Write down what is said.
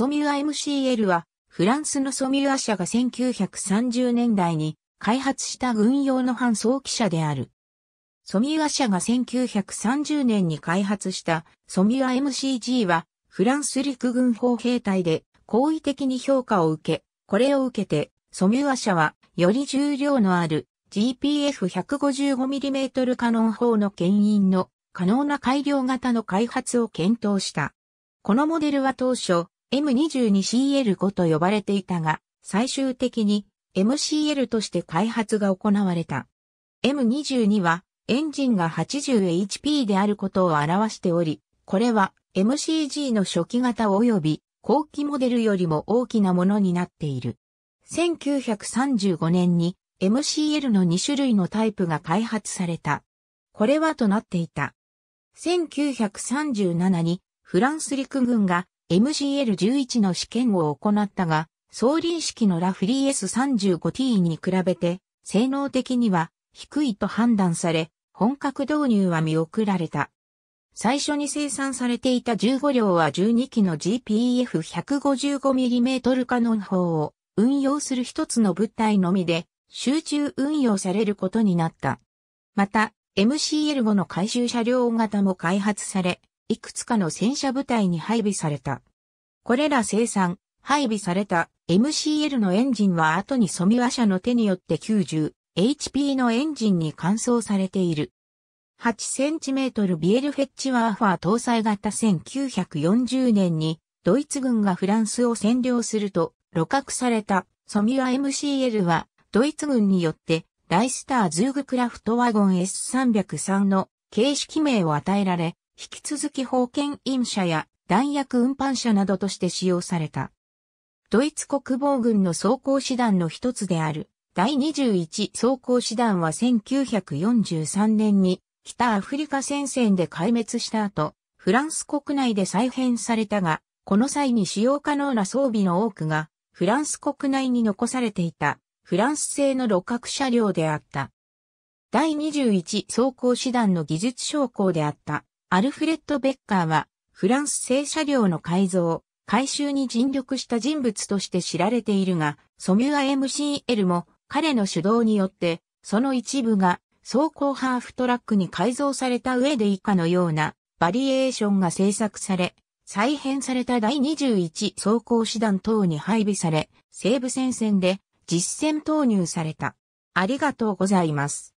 ソミュア MCL は、フランスのソミュア社が1930年代に開発した軍用の搬送機車である。ソミュア社が1930年に開発したソミュア MCG は、フランス陸軍砲兵隊で好意的に評価を受け、これを受けて、ソミュア社は、より重量のある GPF155mm カノン砲の牽引の可能な改良型の開発を検討した。このモデルは当初 M22CL5 と呼ばれていたが、最終的に MCL として開発が行われた。M22 はエンジンが 80HP であることを表しており、これは MCG の初期型及び後期モデルよりも大きなものになっている。1935年に MCL の2種類のタイプが開発された。これはとなっていた。1937にフランス陸軍が MCL11 の試験を行ったが、総輪式のラフリー S35T に比べて、性能的には低いと判断され、本格導入は見送られた。最初に生産されていた15両は12機の GPF155mm カノン砲を運用する一つの部隊のみで集中運用されることになった。また、MCL5 の回収車両型も開発され、いくつかの戦車部隊に配備された。これら生産、配備された MCL のエンジンは後にソミワ社の手によって 90HP のエンジンに換装されている。8cm ビエルフェッチワーファー搭載型1940年にドイツ軍がフランスを占領すると露獲されたソミュア MCL はドイツ軍によってライスターズーグクラフトワゴン S303 の形式名を与えられ、引き続き封建員車や弾薬運搬車などとして使用された。ドイツ国防軍の装甲師団の一つである第21装甲師団は1943年に北アフリカ戦線で壊滅した後、フランス国内で再編されたが、この際に使用可能な装備の多くがフランス国内に残されていたフランス製の六角車両であった。第21装甲師団の技術将校であったアルフレッド・ベッカーは、フランス製車両の改造、改修に尽力した人物として知られているが、ソミュア MCL も彼の主導によって、その一部が走行ハーフトラックに改造された上で以下のようなバリエーションが製作され、再編された第21走行師団等に配備され、西部戦線で実戦投入された。ありがとうございます。